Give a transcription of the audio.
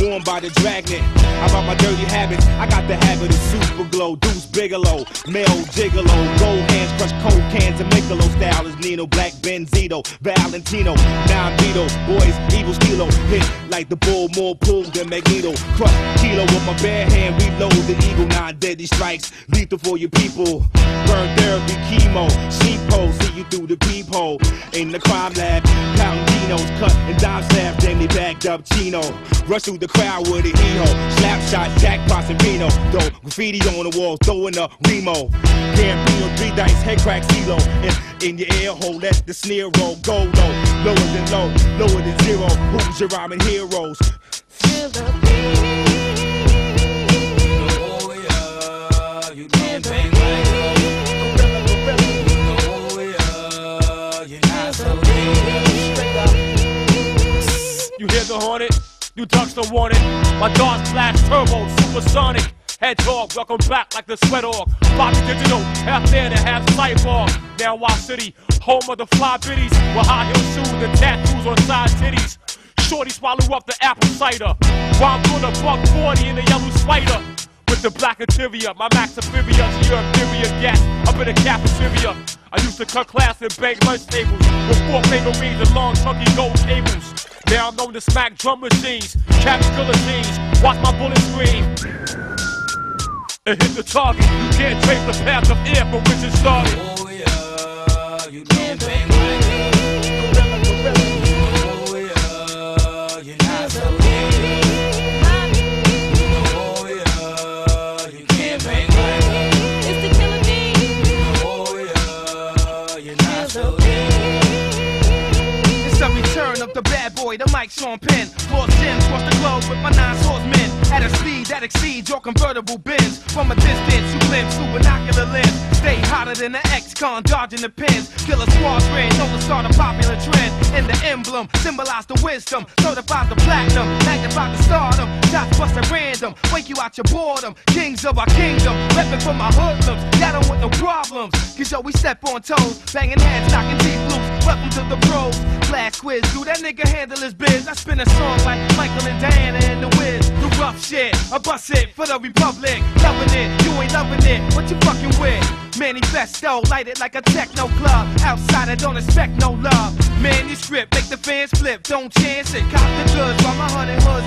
on by the dragnet. About my dirty habits? I got the habit of super glow, Deuce Bigalow, male gigolo, gold hands crush cold cans and Michelob style is Nino, Black Benzito, Valentino, Beetle, boys, evil kilo, hit like the bull, more pull than Magneto, crush kilo with my bare hand, reload the eagle, nine deadly strikes, lethal for your people, burn therapy, chemo, sheepo, see you through the peephole, in the crime lab, up Chino, rush through the crowd with a hero, slap shot, jackpots and Reno, though graffiti on the wall, throwing up Remo, Gambino, three dice, head crack, CeeLo, in, in your ear hole, let the snare roll, go low, lower than low, lower than zero, who's your rhyming heroes? Oh yeah, you can't the hornet? You ducks don't want it. My dark flash turbo, supersonic. Hedgehog, welcome back like the sweat hog. Bobby Digital, half there to half cyborg. Now Wild City, home of the fly biddies. With high heel shoes and tattoos on side titties. Shorty swallow up the apple cider. While I'm doing a buck 40 in the yellow spider. With the black interior, my max superior to your inferior gas. Up in the cafeteria. I used to cut class and bake lunch tables with four finger rings and long chunky gold cables. Now I'm known to smack drum machines, catch guillotines, watch my bullets scream. And hit the target. You can't trace the path of air from which it started. Oh yeah, you can't bang like Oh yeah, you not so Oh yeah, you can't bang like oh, It's the killer of the bad boy, the mic Sean Penn. Lost gems across the globe with my nine swordsmen. At a speed that exceeds your convertible bins. From a distance, you glimpse through binocular lens. Stay hotter than the ex-con, dodging the pins. Killer squad grin, know to start a popular trend. And the emblem symbolize the wisdom. Certifies the platinum, magnifies the stardom. Shots random, wake you out your boredom. Kings of our kingdom, reppin' for my hoodlums. Y'all don't want no problems. Cause yo, we step on toes, banging heads, knocking teeth loose. Welcome to the pros. Flash quiz, do that nigga handle his biz? I spin a song like Michael and Diana and the Wiz. The rough shit, I bust it for the Republic. Loving it, you ain't loving it. What you fucking with? Manifesto, light it like a techno club. Outsider don't expect no love. Manuscript, make the fans flip, don't chance it. Cop the goods while my hundred hoods